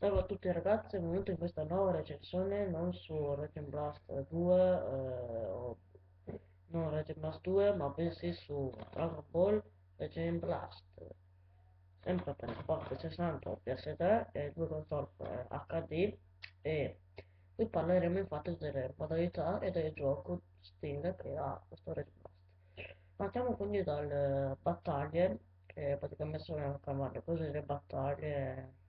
Salve a tutti ragazzi, benvenuti in questa nuova recensione non su Raging Blast 2 eh, o non Raging Blast 2 ma bensì su Dragon Ball Raging Blast. Sempre per Xbox 60 PS3 e due console HD e qui parleremo infatti delle modalità e del gioco Sting che ha questo Raging Blast. Partiamo quindi dalle battaglie che praticamente sono chiamate così le battaglie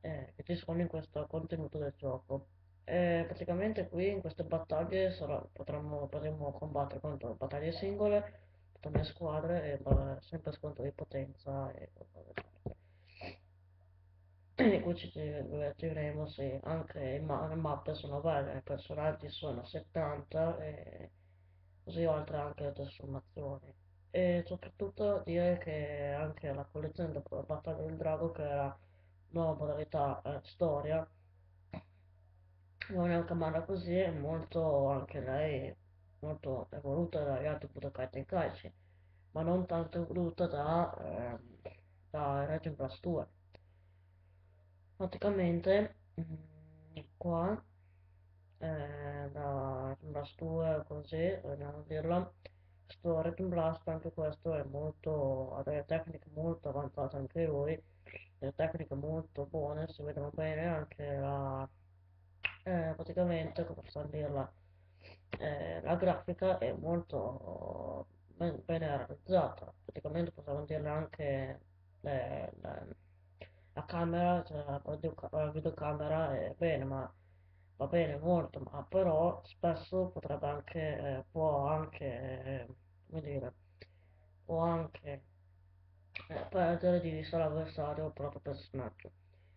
eh, che ci sono in questo contenuto del gioco. E praticamente qui in queste battaglie sarà, potremo, potremo combattere contro battaglie singole, contro le squadre, e, sempre a scontro di potenza e e qui ci divertiremo se anche le mappe sono belle, i personaggi sono 70 e così oltre anche le trasformazioni. E soprattutto dire che anche la collezione della battaglia del drago che era nuova modalità eh, storia. È chiamarla così è molto anche lei molto evoluta dagli altri Budokai Tenkaichi ma non tanto evoluta da, eh, da Raging Blast 2 praticamente mh, mm, qua eh, da Raging Blast 2 così vogliamo dirla questo Raging Blast anche questo è molto ha delle tecniche molto avanzate anche lui delle tecniche molto buone, si vedono bene anche la, eh, praticamente, come posso dirla, eh, la grafica è molto ben, bene realizzata, praticamente possiamo dirle anche le, le, la camera, cioè la, la videocamera è bene, ma va bene molto, ma però spesso potrebbe anche, eh, può anche, eh, come dire, può anche eh, perdere di vista l'avversario o il proprio personaggio.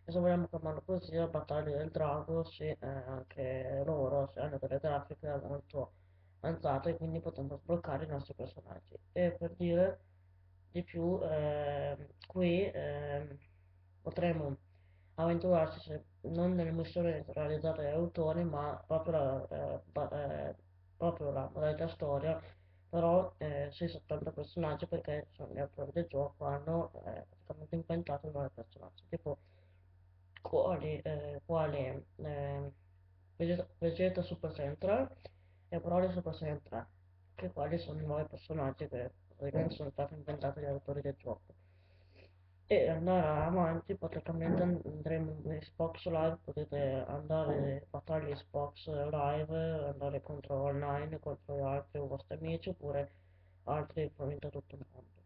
E se vogliamo chiamarlo così, la battaglia del drago, sì, eh, anche loro sì, hanno delle grafiche molto avanzate e quindi potremo sbloccare i nostri personaggi. E per dire di più, eh, qui eh, potremo avventurarci non nelle missioni realizzate dagli autori, ma proprio la, eh, eh, proprio la modalità storia però eh, sì, 70 personaggi perché sono gli autori del gioco hanno eh, praticamente inventato nuovi personaggi tipo quali, eh, quali eh, Vegeta, Vegeta Super Central e Broly Super Central che quali sono i nuovi personaggi che praticamente sono stati inventati dagli autori del gioco e andare avanti praticamente andremo in Xbox Live potete andare a battaglie Xbox Live andare contro online contro altri vostri amici oppure altri probabilmente tutto il mondo.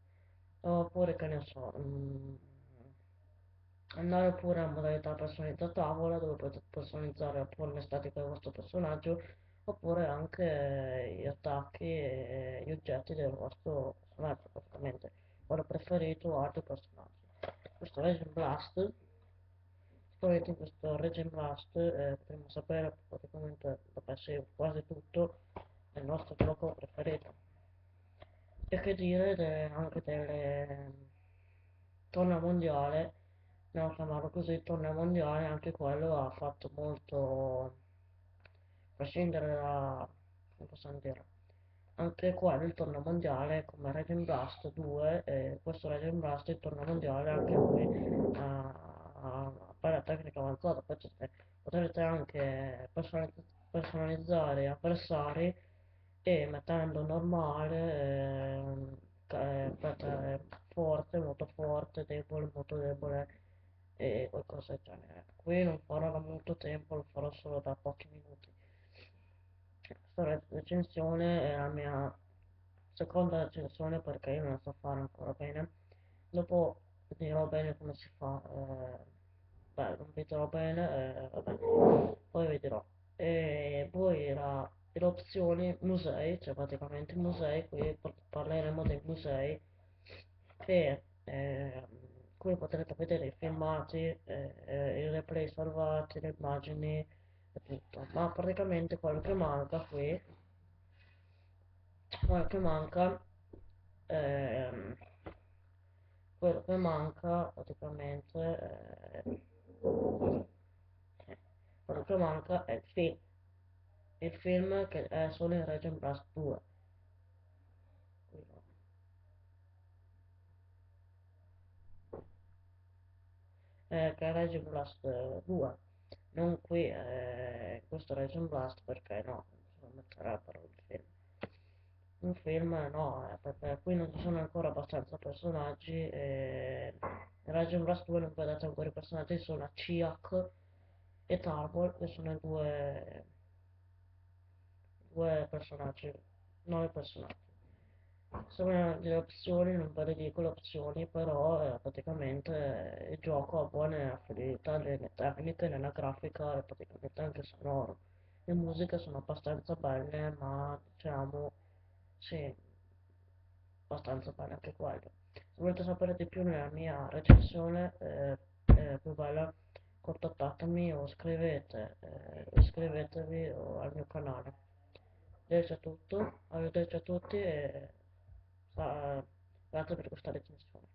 Oppure che ne so mh, andare pure a modalità personalizzata tavola dove potete personalizzare la forma estetica del vostro personaggio oppure anche gli attacchi e gli oggetti del vostro personaggio praticamente quello preferito o altri personaggi questo Raging Blast in questo Raging Blast eh, potremmo sapere praticamente vabbè, quasi tutto del nostro gioco preferito. E che dire de, anche del torneo mondiale andiamo a chiamarlo così torneo mondiale anche quello ha fatto molto prescindere da come possiamo dire anche quello il torneo mondiale come Raging Blast 2 e questo Raging Blast il torneo mondiale anche lui a, a, a tecnica avanzata. Potete, potrete anche personalizzare avversari e mettendo normale eh, eh, forte, molto forte, debole, molto debole e qualcosa del genere. Qui non farò da molto tempo lo farò solo da pochi minuti questa recensione è la mia seconda recensione perché io non la so fare ancora bene. Dopo dirò bene come si fa eh, beh non vi dirò bene eh, vabbè poi vi dirò. E poi la, le opzioni musei cioè praticamente musei qui parleremo dei musei che eh, qui potrete vedere i filmati eh, i replay salvati le immagini tutto ma praticamente quello che manca qui quello che manca ehm, quello che manca praticamente eh, quello che manca è il film il film che è solo in Region Blast 2 eh, che è Raging Blast 2, non qui, eh, questo Raging Blast perché no, non se lo metterebbero il film. Un film no, eh, perché qui non ci sono ancora abbastanza personaggi e in Raging Blast 2 non vedete ancora i personaggi, sono Ciak e Tarbol che sono i due, due personaggi, nove personaggi. Sono le opzioni, non ve le dico le opzioni, però eh, praticamente eh, il gioco ha buone affinità nelle tecniche, nella grafica e praticamente anche sonoro. Le musiche sono abbastanza belle, ma diciamo, sì, abbastanza belle anche quelle. Se volete sapere di più nella mia recensione eh, eh, più bella, contattatemi o scrivete, eh, iscrivetevi o al mio canale. Adesso è tutto, arrivederci a tutti e... Uh, grazie per questa recensione.